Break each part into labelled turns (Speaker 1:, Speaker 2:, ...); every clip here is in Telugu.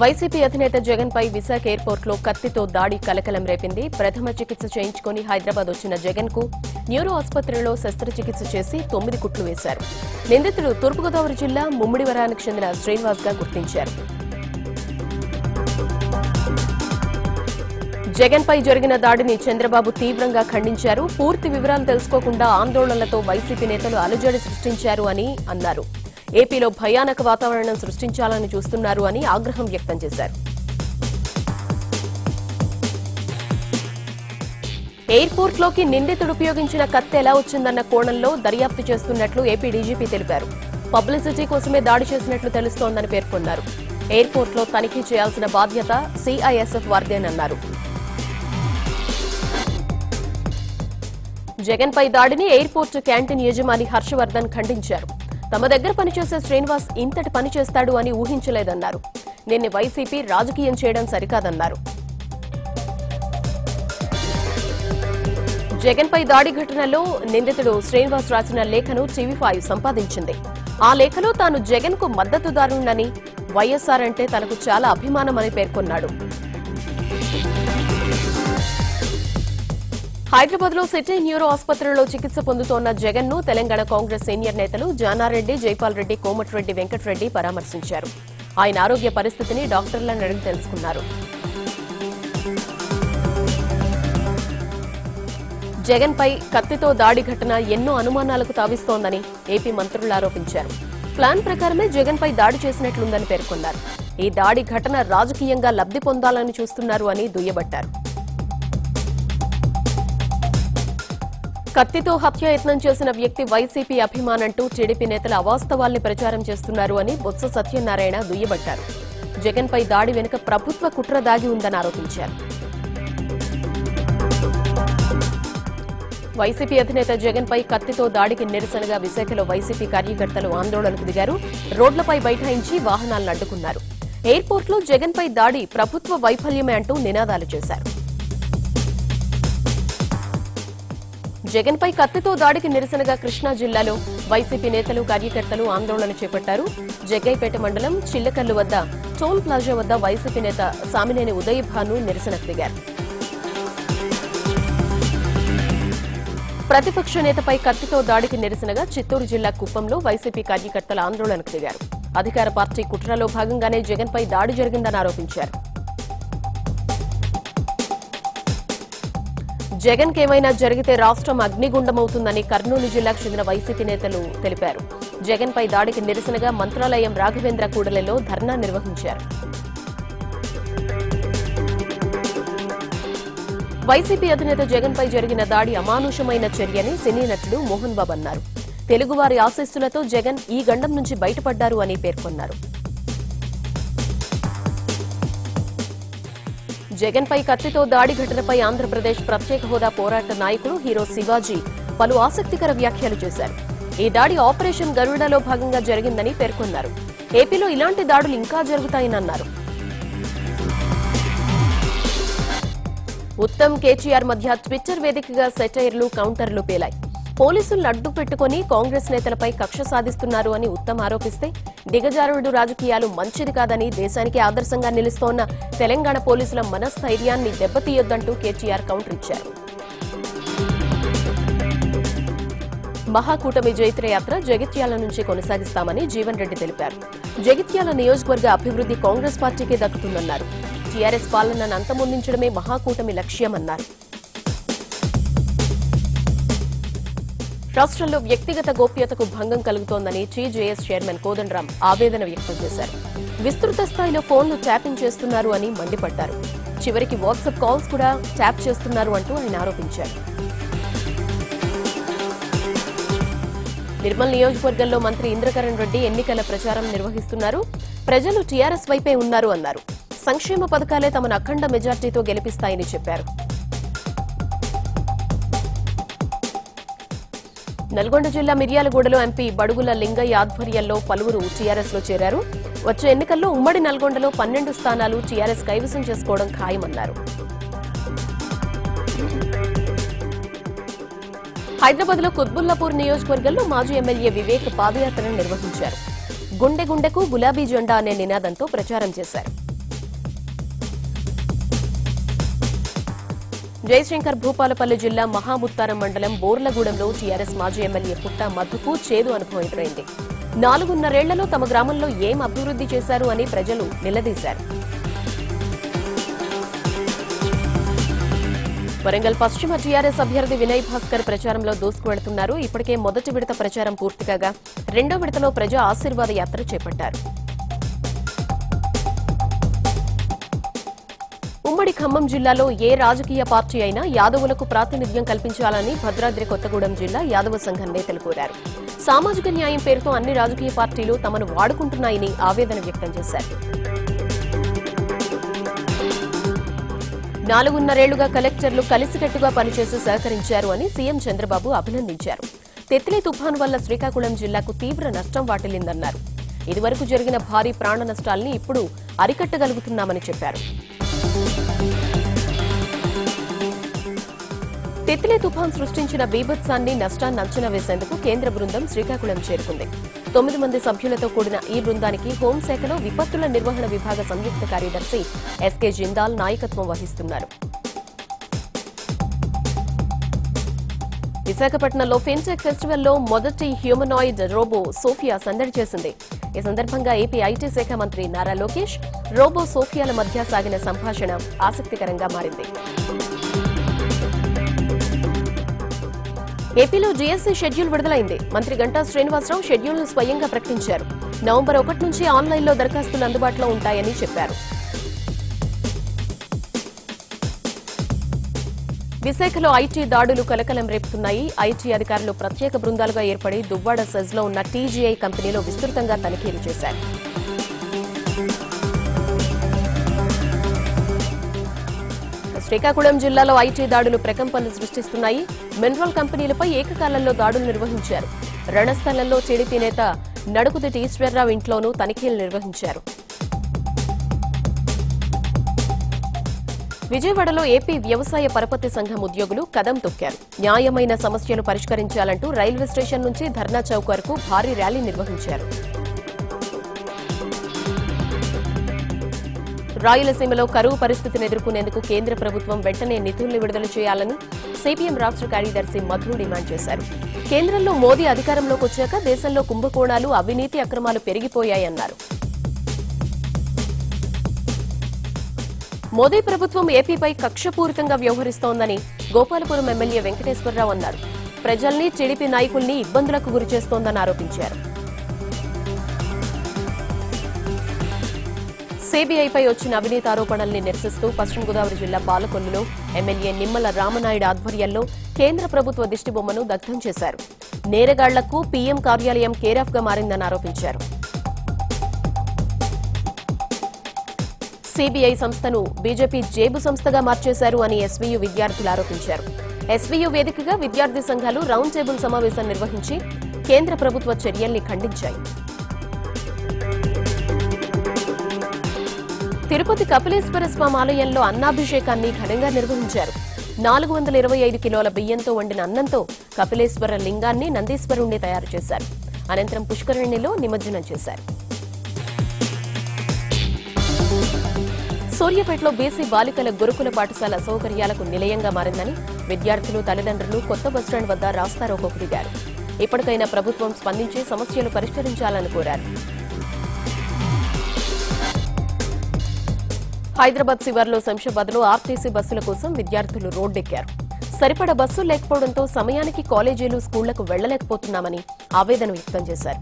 Speaker 1: వైసీపీ అధినేత జగన్ పై విశాఖ ఎయిర్పోర్ట్లో కత్తితో దాడి కలకలం రేపింది. ప్రథమ చికిత్స చేయించుకుని హైదరాబాద్ వచ్చిన జగన్కు న్యూరో ఆసుపత్రిలో శస్త్రచికిత్స చేసి తొమ్మిది కుట్లు వేశారు. నిందితుడు తూర్పుగోదావరి జిల్లా ముమ్మిడివరానికి చెందిన శ్రీనివాస్గా గుర్తించారు. జగన్ పై జరిగిన దాడిని చంద్రబాబు తీవ్రంగా ఖండించారు. పూర్తి వివరాలు తెలుసుకోకుండా ఆందోళనలతో వైసీపీ నేతలు అలజడి సృష్టించారు అని అన్నారు. ఏపీలో భయానక వాతావరణం సృష్టించాలని చూస్తున్నారు అని ఆగ్రహం వ్యక్తం చేశారు. ఎయిర్పోర్ట్లోకి నిందితుడు ఉపయోగించిన కత్తి ఎలా వచ్చిందన్న కోణంలో దర్యాప్తు చేస్తున్నట్లు ఏపీ డీజీపీ తెలిపారు. పబ్లిసిటీ కోసమే దాడి చేసినట్లు తెలుస్తోందని పేర్కొన్నారు. ఎయిర్పోర్ట్లో తనిఖీ చేయాల్సిన బాధ్యత సిఐఎస్ఎఫ్ వారిదేనన్నారు. జగన్ పై దాడిని ఎయిర్పోర్ట్ క్యాంటీన్ యజమాని హర్షవర్ధన్ ఖండించారు. తమ దగ్గర పనిచేసే శ్రీనివాస్ ఇంతటి పని చేస్తాడు అని ఊహించలేదన్నారు. నిన్న వైసీపీ రాజకీయం చేయడం సరికాదన్నారు. జగన్పై దాడి ఘటనలో నిందితుడు శ్రీనివాస్ రాసిన లేఖను టీవీ ఫైవ్ సంపాదించింది. ఆ లేఖలో తాను జగన్కు మద్దతుదారుణ్ణని వైఎస్ఆర్ అంటే తనకు చాలా అభిమానమని పేర్కొన్నాడు. హైదరాబాద్లో సిటీ న్యూరో ఆసుపత్రిలో చికిత్స పొందుతోన్న జగన్ను తెలంగాణ కాంగ్రెస్ సీనియర్ నేతలు జానారెడ్డి జైపాల్ రెడ్డి కోమటిరెడ్డి వెంకటరెడ్డి పరామర్శించారు. ఆయన ఆరోగ్య పరిస్థితిని డాక్టర్లను అడిగి తెలుసుకున్నారు. జగన్ పై కత్తితో దాడి ఘటన ఎన్నో అనుమానాలకు తావిస్తోందని ఏపీ మంత్రులు ఆరోపించారు. ప్లాన్ ప్రకారమే జగన్ పై దాడి చేసినట్లుందని పేర్కొన్నారు. ఈ దాడి ఘటన రాజకీయంగా లబ్ధి పొందాలని చూస్తున్నారు అని దుయ్యబట్టారు. కత్తితో హత్యాయత్నం చేసిన వ్యక్తి వైసీపీ అభిమానంటూ టీడీపీ నేతలు అవాస్తవాల్ని ప్రచారం చేస్తున్నారు అని బొత్స సత్యనారాయణ దుయ్యబట్టారు. జగన్పై దాడి వెనుక ప్రభుత్వ కుట్ర దాగి ఉందని ఆరోపించారు. వైసీపీ అధినేత జగన్ పై కత్తితో దాడికి నిరసనగా విశాఖలో వైసీపీ కార్యకర్తలు ఆందోళనకు దిగారు. రోడ్లపై బైఠాయించి వాహనాలను అడ్డుకున్నారు. ఎయిర్పోర్ట్లో జగన్పై దాడి ప్రభుత్వ వైఫల్యమే అంటూ నినాదాలు చేశారు. జగన్ పై కత్తితో దాడికి నిరసనగా కృష్ణా జిల్లాలో వైసీపీ నేతలు కార్యకర్తలు ఆందోళన చేపట్టారు. జగ్గైపేట మండలం చిల్లకల్లు వద్ద టోల్ ప్లాజా వద్ద వైసీపీ నేత సామినేని ఉదయ్ భాను నిరసనకు దిగారు. ప్రతిపక్ష నేతపై కత్తితో దాడికి నిరసనగా చిత్తూరు జిల్లా కుప్పంలో వైసీపీ కార్యకర్తలు ఆందోళనకు దిగారు. అధికార పార్టీ కుట్రలో భాగంగానే జగన్పై దాడి జరిగిందని ఆరోపించారు. జగన్ కేమైనా జరిగితే రాష్ట్రం అగ్నిగుండమవుతుందని కర్నూలు జిల్లాకు చెందిన వైసీపీ నేతలు తెలిపారు. జగన్ పై దాడికి నిరసనగా మంత్రాలయం రాఘవేంద్ర కూడలిలో ధర్నా నిర్వహించారు. వైసీపీ అధినేత జగన్ పై జరిగిన దాడి అమానుషమైన చర్యని సినీ నటుడు మోహన్ బాబు అన్నారు. తెలుగువారి ఆశీస్సులతో జగన్ ఈ గండం నుంచి బయటపడ్డారు అని పేర్కొన్నారు. జగన్ పై కత్తితో దాడి ఘటనపై ఆంధ్రప్రదేశ్ ప్రత్యేక హోదా పోరాట నాయకుడు హీరో శివాజీ పలు ఆసక్తికర వ్యాఖ్యలు చేశారు. ఈ దాడి ఆపరేషన్ గరుడలో భాగంగా జరిగిందని పేర్కొన్నారు. ఏపీలో ఇలాంటి దాడులు ఇంకా జరుగుతాయని అన్నారు. ఉత్తమ్ కేటీఆర్ మధ్య ట్విట్టర్ వేదికగా సెటైర్లు కౌంటర్లు పేలాయి. పోలీసులను అడ్డు పెట్టుకుని కాంగ్రెస్ నేతలపై కక్ష సాధిస్తున్నారు అని ఉత్తమ్ ఆరోపిస్తే దిగజారుడు రాజకీయాలు మంచిది కాదని దేశానికి ఆదర్శంగా నిలుస్తోన్న తెలంగాణ పోలీసుల మనస్థైర్యాన్ని దెబ్బతీయొద్దంటూ కేటీఆర్ కౌంటర్ ఇచ్చారు. మహాకూటమి జైత్రయాత్ర జగిత్యాల నుంచి కొనసాగిస్తామని జీవన్ రెడ్డి తెలిపారు. జగిత్యాల నియోజకవర్గ అభివృద్ధి కాంగ్రెస్ పార్టీకే దక్కుతుందన్నారు. టీఆర్ఎస్ పాలనను అంతమొందించడమే మహాకూటమి లక్ష్యమన్నారు. రాష్ట్రంలో వ్యక్తిగత గోప్యతకు భంగం కలుగుతోందని చీజేఎస్ చైర్మన్ కోదండరాం ఆవేదన వ్యక్తం చేశారు. విస్తృత స్థాయిలో ఫోన్లు ట్యాపింగ్ చేస్తున్నారు అని మండిపడ్డారు. చివరికి వాట్సాప్ కాల్స్ కూడా ట్యాప్ చేస్తున్నారు అంటూ ఆయన ఆరోపించారు. నిర్మల్ నియోజకవర్గంలో మంత్రి ఇంద్రకరణ్ రెడ్డి ఎన్నికల ప్రచారం నిర్వహిస్తున్నారు. ప్రజలు టీఆర్ఎస్ వైపే ఉన్నారు అన్నారు. సంక్షేమ పథకాలే తమను అఖండ మెజార్టీతో గెలిపిస్తాయని చెప్పారు. నల్గొండ జిల్లా మిర్యాలగూడలో ఎంపీ బడుగుల లింగయ్య ఆధ్వర్యంలో పలువురు టీఆర్ఎస్లో చేరారు. వచ్చే ఎన్నికల్లో ఉమ్మడి నల్గొండలో పన్నెండు స్థానాలు టీఆర్ఎస్ కైవసం చేసుకోవడం ఖాయమన్నారు. హైదరాబాద్లో కుత్బుల్లాపూర్ నియోజకవర్గంలో మాజీ ఎమ్మెల్యే వివేక్ పాదయాత్రను నిర్వహించారు. గుండె గుండెకు గులాబీ జెండా అనే నినాదంతో ప్రచారం చేశారు. జయశంకర్ భూపాలపల్లి జిల్లా మహాముత్తారం మండలం బోర్లగూడెంలో టీఆర్ఎస్ మాజీ ఎమ్మెల్యే పుట్ట మధుకు చేదు అనుభవం నాలుగున్నరేళ్ళలో తమ గ్రామంలో ఏం అభివృద్ధి చేశారు అని ప్రజలు నిలదీశారు. వరంగల్ పశ్చిమ టీఆర్ఎస్ అభ్యర్థి వినయ్ భాస్కర్ ప్రచారంలో దూసుకువెళ్తున్నారు. ఇప్పటికే మొదటి విడత ప్రచారం పూర్తి కాగా రెండో విడతలో ప్రజా ఆశీర్వాద యాత్ర చేపట్టారు. ఉమ్మడి ఖమ్మం జిల్లాలో ఏ రాజకీయ పార్టీ అయినా యాదవులకు ప్రాతినిధ్యం కల్పించాలని భద్రాద్రి కొత్తగూడెం జిల్లా యాదవ సంఘం నేతలు కోరారు. సామాజిక న్యాయం పేరుతో అన్ని రాజకీయ పార్టీలు తమను వాడుకుంటున్నాయని ఆవేదన వ్యక్తం చేశారు. నాలుగున్నరేళ్ళుగా కలెక్టర్లు కలిసికట్టుగా పనిచేసి సహకరించారు అని సీఎం చంద్రబాబు అభినందించారు. తెత్లీ తుఫాను వల్ల శ్రీకాకుళం జిల్లాకు తీవ్ర నష్టం వాటిల్లిందన్నారు. ఇదివరకు జరిగిన భారీ ప్రాణ నష్టాల్ని ఇప్పుడు అరికట్టగలుగుతున్నామని చెప్పారు. తిత్లీ తుఫాన్ సృష్టించిన బీభత్సాన్ని నష్టాన్ని అంచనా వేసేందుకు కేంద్ర బృందం శ్రీకాకుళం చేరుకుంది. తొమ్మిది మంది సభ్యులతో కూడిన ఈ బృందానికి హోంశాఖలో విపత్తుల నిర్వహణ విభాగ సంయుక్త కార్యదర్శి ఎస్కే జిందాల్ నాయకత్వం వహిస్తున్నారు. విశాఖపట్నంలో ఫిన్టెక్ ఫెస్టివల్లో మొదటి హ్యూమనాయిడ్ రోబో సోఫియా సందడి చేసింది. ఈ సందర్భంగా ఏపీ ఐటీ శాఖ మంత్రి నారా లోకేష్ రోబో సోఫియాల మధ్య సాగిన సంభాషణ ఆసక్తికరంగా మారింది. ఏపీలో జీఎస్టీ షెడ్యూల్ విడుదలైంది. మంత్రి గంటా శ్రీనివాసరావు షెడ్యూల్ను స్వయంగా ప్రకటించారు. నవంబర్ ఒకటి నుంచి ఆన్లైన్లో దరఖాస్తులు అందుబాటులో ఉంటాయని చెప్పారు. విశాఖలో ఐటీ దాడులు కలకలం రేపుతున్నాయి. ఐటీ అధికారులు ప్రత్యేక బృందాలుగా ఏర్పడి దువ్వాడ సెజ్లో ఉన్న టీజీఐ కంపెనీలో విస్తృతంగా తనిఖీలు చేశారు. శ్రీకాకుళం జిల్లాలో ఐటీ దాడులు ప్రకంపనలు సృష్టిస్తున్నాయి. మినరల్ కంపెనీలపై ఏకకాలంలో దాడులు నిర్వహించారు. రణస్థలంలో టీడీపీ నేత నడుకుదిటి ఈశ్వర్రావు ఇంట్లోనూ తనిఖీలు నిర్వహించారు. విజయవాడలో ఏపీ వ్యవసాయ పరపతి సంఘం ఉద్యోగులు కదం తొక్కారు. న్యాయమైన సమస్యలు పరిష్కరించాలంటూ రైల్వే స్టేషన్ నుంచి ధర్నా చౌక్ వరకు భారీ ర్యాలీ నిర్వహించారు. రాయలసీమలో కరువు పరిస్థితిని ఎదుర్కొనేందుకు కేంద్ర ప్రభుత్వం వెంటనే నిధుల్ని విడుదల చేయాలని సిపిఎం రాష్ట్ర కార్యదర్శి మధు డిమాండ్ చేశారు. కేంద్రంలో మోదీ అధికారంలోకి వచ్చాక దేశంలో కుంభకోణాలు అవినీతి అక్రమాలు పెరిగిపోయాయన్నారు. మోదీ ప్రభుత్వం ఏపీపై కక్షపూరితంగా వ్యవహరిస్తోందని గోపాలపురం ఎమ్మెల్యే వెంకటేశ్వరరావు అన్నారు. ప్రజల్ని టీడీపీ నాయకుల్ని ఇబ్బందులకు గురిచేస్తోందని ఆరోపించారు. సీబీఐపై వచ్చిన అవినీతి ఆరోపణల్ని నిరసిస్తూ పశ్చిమ గోదావరి జిల్లా పాలకొల్లులో ఎమ్మెల్యే నిమ్మల రామనాయుడు ఆధ్వర్యంలో కేంద్ర ప్రభుత్వ దిష్టిబొమ్మను దగ్ధం చేశారు. నేరగాళ్ళకు పీఎం కార్యాలయం కేరాఫ్గా మారిందని ఆరోపించారు. సీబీఐ సంస్థను బీజేపీ జేబు సంస్థగా మార్చేశారు అని ఎస్వీయు విద్యార్థులు ఆరోపించారు. ఎస్వీయు వేదికగా విద్యార్థి సంఘాలు రౌండ్ టేబుల్ సమావేశం నిర్వహించి కేంద్ర ప్రభుత్వ చర్యల్ని ఖండించాయి. తిరుపతి కపిలేశ్వర స్వామి ఆలయంలో అన్నాభిషేకాన్ని ఘనంగా నిర్వహించారు. నాలుగు వందల ఇరవై ఐదు కిలోల బియ్యంతో వండిన అన్నంతో కపిలేశ్వర లింగాన్ని నందీశ్వరుణ్ణి తయారు చేశారు. అనంతరం పుష్కరిణిలో నిమజ్జనం చేశారు. సూర్యాపేటలో బీసీ బాలికల గురుకుల పాఠశాల సౌకర్యాలకు నిలయంగా మారిందని విద్యార్థులు తల్లిదండ్రులు కొత్త బస్టాండ్ వద్ద రాస్తారోకోకు దిగారు ఇప్పటికైనా ప్రభుత్వం స్పందించి సమస్యలు పరిష్కరించాలని కోరారు. హైదరాబాద్ శివార్లో శంషాబాద్లో ఆర్టీసీ బస్సుల కోసం విద్యార్థులు రోడ్డెక్కారు. సరిపడ బస్సులు లేకపోవడంతో సమయానికి కాలేజీలు స్కూళ్ళకు వెళ్ళలేకపోతున్నామని ఆవేదన వ్యక్తం చేశారు.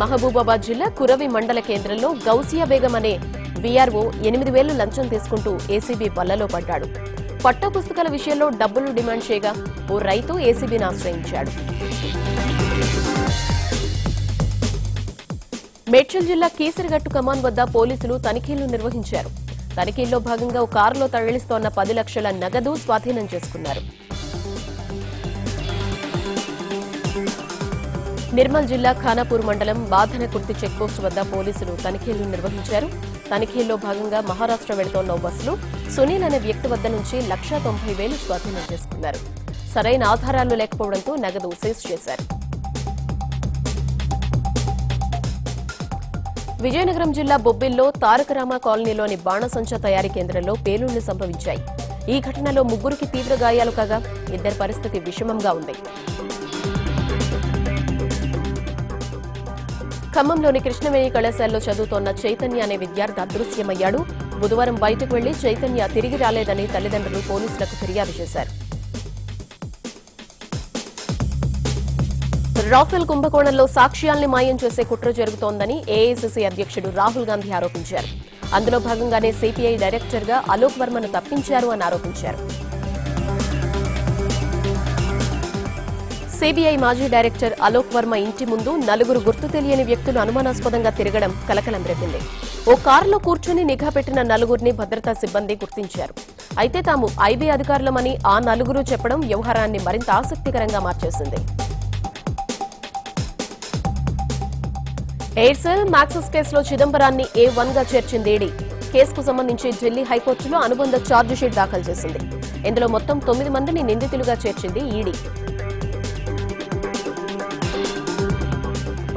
Speaker 1: మహబూబాబాద్ జిల్లా కురవి మండల కేంద్రంలో గౌసియా బేగం అనే వీఆర్ఓ ఎనిమిది వేలు లంచం తీసుకుంటూ ఏసీబీ బల్లలో పడ్డాడు. పట్టా పుస్తకాల విషయంలో డబ్బులు డిమాండ్ చేయగా ఓ రైతు ఏసీబీని ఆశ్రయించాడు. మేడ్చల్ జిల్లా కీసరిగట్టు కమాన్ వద్ద పోలీసులు తనిఖీలు నిర్వహించారు. తనిఖీల్లో భాగంగా ఓ కారులో తరలిస్తోన్న పది లక్షల నగదు స్వాధీనం చేసుకున్నారు. నిర్మల్ జిల్లా ఖానాపూర్ మండలం బాధనకుర్తి చెక్పోస్టు వద్ద పోలీసులు తనిఖీలు నిర్వహించారు. తనిఖీల్లో భాగంగా మహారాష్ట్ర వెళుతోన్న బస్సులు బస్సులో సునీల్ అనే వ్యక్తి వద్ద నుంచి లక్షా తొంభై వేలు స్వాధీనం చేసుకున్నారు. సరైన ఆధారాలు లేకపోవడంతో నగదు సీజ్ చేశారు. విజయనగరం జిల్లా బొబ్బిల్లో తారకరామ కాలనీలోని బాణసంచా తయారీ కేంద్రంలో పేలుళ్ళు సంభవించాయి. ఈ ఘటనలో ముగ్గురికి తీవ్ర గాయాలు కాగా ఇద్దరి పరిస్థితి విషమంగా ఉంది. ఖమ్మంలోని కృష్ణవేణి కళాశాలలో చదువుతోన్న చైతన్య అనే విద్యార్థి అదృశ్యమయ్యాడు. బుధవారం బయటకు వెళ్ళి చైతన్య తిరిగి రాలేదని తల్లిదండ్రులు పోలీసులకు ఫిర్యాదు చేశారు. రాఫెల్ కుంభకోణంలో సాక్ష్యాల్ని మాయం చేసే కుట్ర జరుగుతోందని ఏఐసిసి అధ్యక్షుడు రాహుల్ గాంధీ ఆరోపించారు. అందులో భాగంగానే సిపిఐ డైరెక్టర్గా అలోక్ వర్మను తప్పించారు అని ఆరోపించారు. సిబిఐ మాజీ డైరెక్టర్ అలోక్ వర్మ ఇంటి ముందు నలుగురు గుర్తు తెలియని వ్యక్తులు అనుమానాస్పదంగా తిరగడం కలకలం రేపింది. ఓ కారులో కూర్చుని నిఘా పెట్టిన నలుగురిని భద్రతా సిబ్బంది గుర్తించారు. అయితే తాము ఐబీ అధికారులమని ఆ నలుగురు చెప్పడం వ్యవహారాన్ని మరింత ఆసక్తికరంగా మార్చేసింది. ఎయిర్సెల్ మాక్సిస్ కేసులో చిదంబరాన్ని ఏ వన్గా చేర్చింది ఈడీ కేసుకు సంబంధించి ఢిల్లీ హైకోర్టులో అనుబంధ ఛార్జిషీట్ దాఖలు చేసింది. ఇందులో మొత్తం తొమ్మిది మందిని నిందితులుగా చేర్చింది ఈడీ.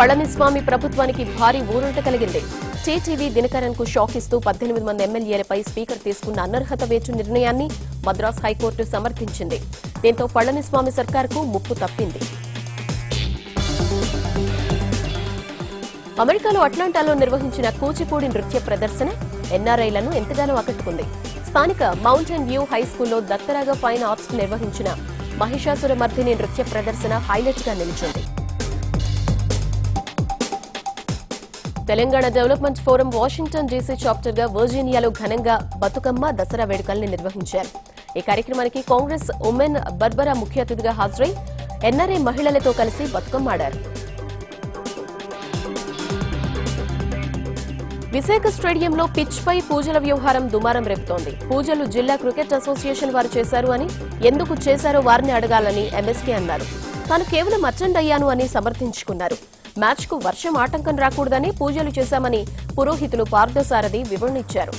Speaker 1: పళనిస్వామి ప్రభుత్వానికి భారీ ఊరట కలిగింది. టీటీవీ దినకరన్కు షాక్ ఇస్తూ పద్దెనిమిది మంది ఎమ్మెల్యేలపై స్పీకర్ తీసుకున్న అనర్హత వేచు నిర్ణయాన్ని మద్రాస్ హైకోర్టు సమర్థించింది. దీంతో పళనిస్వామి సర్కార్కు ముప్పు తప్పింది. అమెరికాలో అట్లాంటాలో నిర్వహించిన కూచిపూడి నృత్య ప్రదర్శన ఎన్ఆర్ఐలను ఎంతగానో ఆకట్టుకుంది. స్థానిక మౌంటైన్ వ్యూ హై స్కూల్లో దత్తరాగ ఫైన్ ఆర్ట్స్ నిర్వహించిన మహిషాసుర మర్దిని నృత్య ప్రదర్శన హైలైట్గా నిలిచింది. Telangana development forum Washington DC చాప్టర్గా వర్జీనియాలో ఘనంగా బతుకమ్మ దసరా వేడుకల్ని నిర్వహించారు. ఈ కార్యక్రమానికి కాంగ్రెస్ ఉమెన్ బర్బరా ముఖ్య అతిథిగా హాజరై ఎన్ఆర్ఐ మహిళలతో కలిసి బతుకమ్మ ఆడారు. విశాఖ స్టేడియంలో పిచ్ పై పూజల వ్యవహారం దుమారం రేపుతోంది. పూజలు జిల్లా క్రికెట్ అసోసియేషన్ వారు చేశారు అని ఎందుకు చేశారో వారిని అడగాలని ఎంఎస్కే అన్నారు. తాను కేవలం అటెండ్ అయ్యాను అని సమర్థించుకున్నారు. మ్యాచ్కు వర్షం ఆటంకం రాకూడదని పూజలు చేశామని పురోహితులు పార్థసారథి వివరణిచ్చారు.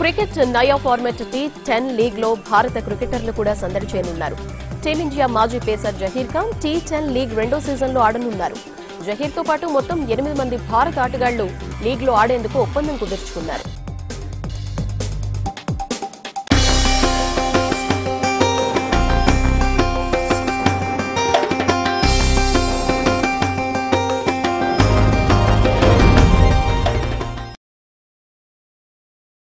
Speaker 1: క్రికెట్ నయా ఫార్మెట్ టీ టెన్ లీగ్లో భారత క్రికెటర్లు కూడా సందడి చేయనున్నారు. టీమిండియా మాజీ pacer Zaheer Khan T ten league రెండో సీజన్లో ఆడనున్నారు. జహీర్తో పాటు మొత్తం ఎనిమిది మంది భారత ఆటగాళ్ళు లీగ్లో ఆడేందుకు ఒప్పందం కుదుర్చుకున్నారు.